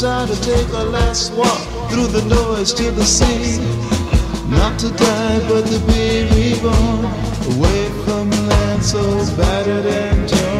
desire to take a last walk through the noise to the sea. Not to die, but to be reborn. Away from land so battered and torn.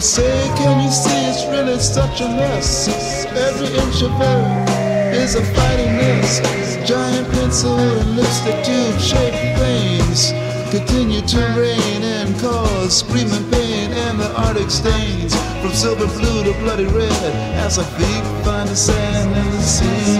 Oh, say, can you see it's really such a mess? Every inch of earth is a fighting mess. Giant pencil and lipstick tube shaped things continue to rain and cause screaming pain and the arctic stains from silver blue to bloody red as our feet find the sand and the sea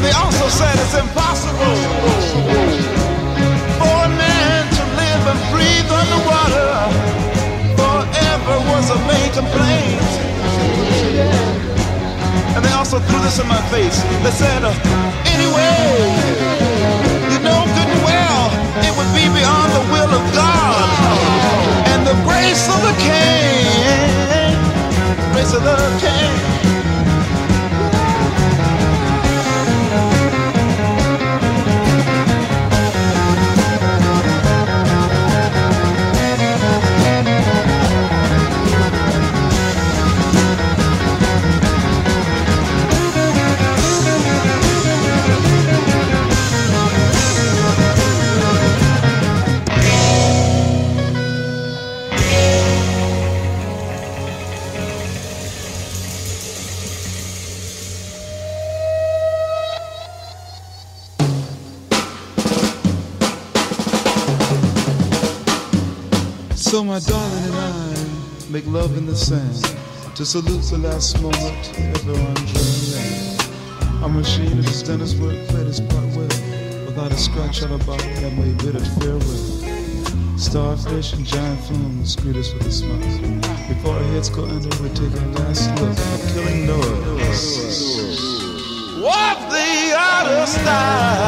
And they also said it's impossible for a man to live and breathe underwater forever was a main complaint. And they also threw this in my face. They said, uh, anyway, you know good and well it would be beyond the will of God and the grace of the King. Grace of the King. My darling and I make love in the sand to salute the last moment dreamland. Our machine of this Dennis work played its part well, without a scratch on our body that may bid it farewell. Starfish and giant flames greet us with a smile. Before our heads go under, we take a last look at killing noise. What the outer style?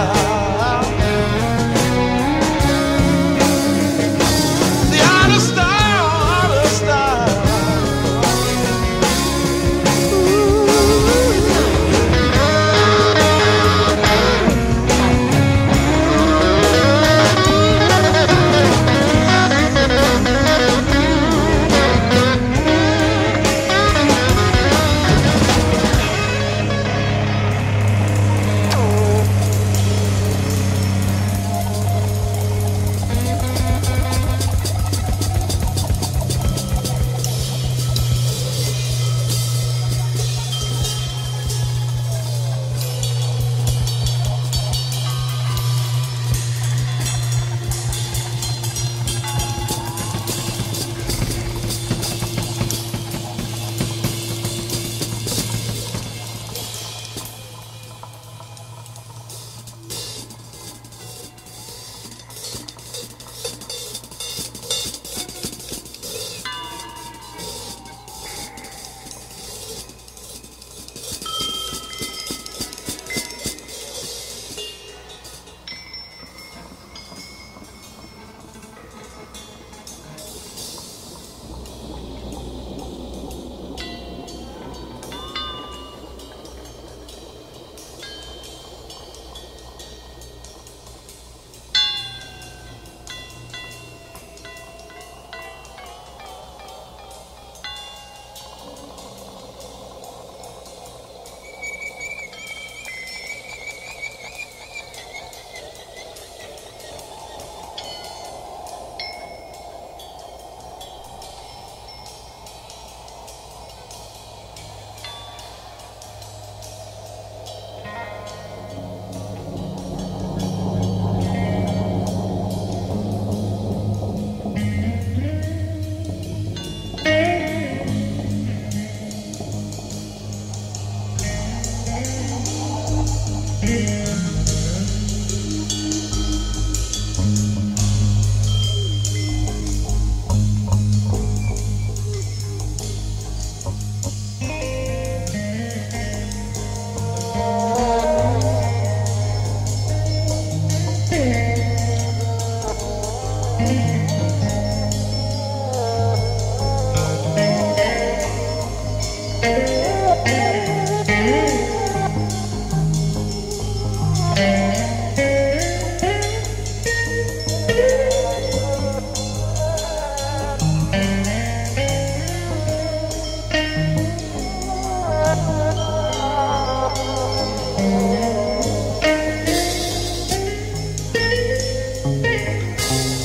you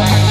love.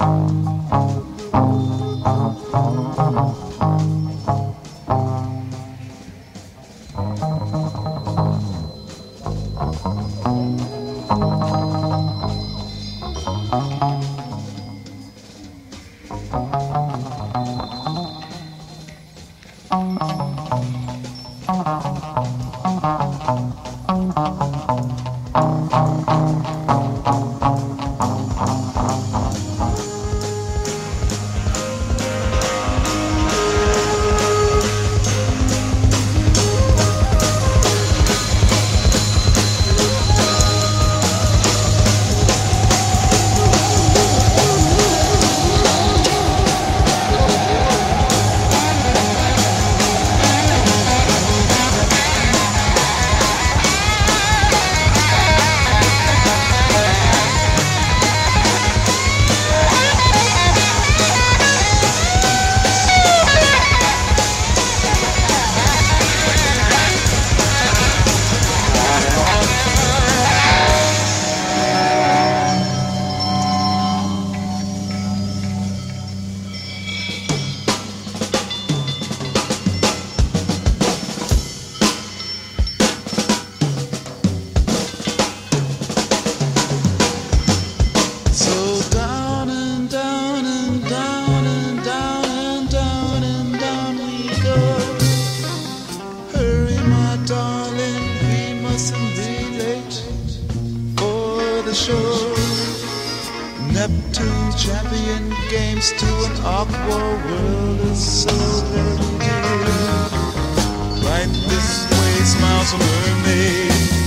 Neptune champion games to an awkward world is so very. Right this way smiles a mermaid.